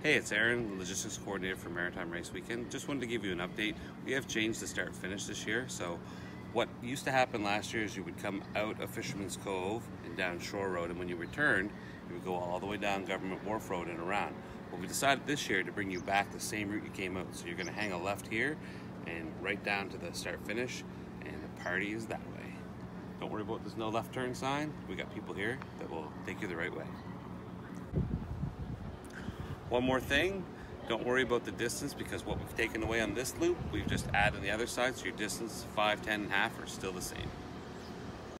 Hey, it's Aaron, Logistics Coordinator for Maritime Race Weekend. Just wanted to give you an update. We have changed the start finish this year. So, what used to happen last year is you would come out of Fisherman's Cove and down Shore Road, and when you returned, you would go all the way down Government Wharf Road and around. Well, we decided this year to bring you back the same route you came out. So, you're going to hang a left here and right down to the start finish, and the party is that way. Don't worry about there's no left turn sign. We got people here that will take you the right way. One more thing, don't worry about the distance because what we've taken away on this loop, we've just added on the other side, so your distance 5, 10, and half are still the same.